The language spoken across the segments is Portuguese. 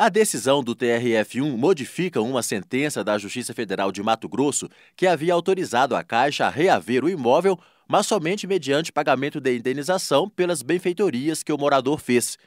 A decisão do TRF1 modifica uma sentença da Justiça Federal de Mato Grosso que havia autorizado a Caixa a reaver o imóvel, mas somente mediante pagamento de indenização pelas benfeitorias que o morador fez.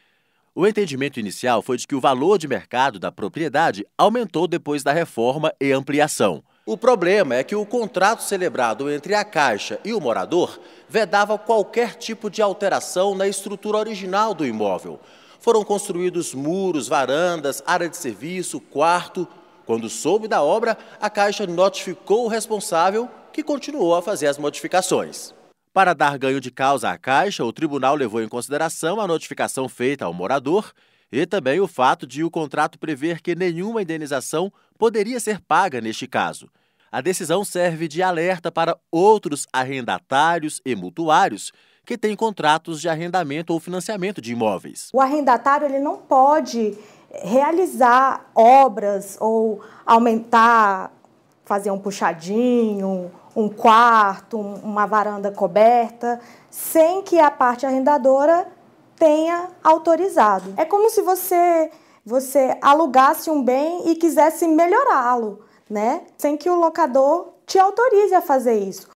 O entendimento inicial foi de que o valor de mercado da propriedade aumentou depois da reforma e ampliação. O problema é que o contrato celebrado entre a Caixa e o morador vedava qualquer tipo de alteração na estrutura original do imóvel. Foram construídos muros, varandas, área de serviço, quarto. Quando soube da obra, a Caixa notificou o responsável, que continuou a fazer as modificações. Para dar ganho de causa à Caixa, o tribunal levou em consideração a notificação feita ao morador e também o fato de o contrato prever que nenhuma indenização poderia ser paga neste caso. A decisão serve de alerta para outros arrendatários e mutuários que têm contratos de arrendamento ou financiamento de imóveis. O arrendatário ele não pode realizar obras ou aumentar, fazer um puxadinho, um quarto, uma varanda coberta, sem que a parte arrendadora tenha autorizado. É como se você você alugasse um bem e quisesse melhorá-lo, né? Sem que o locador te autorize a fazer isso.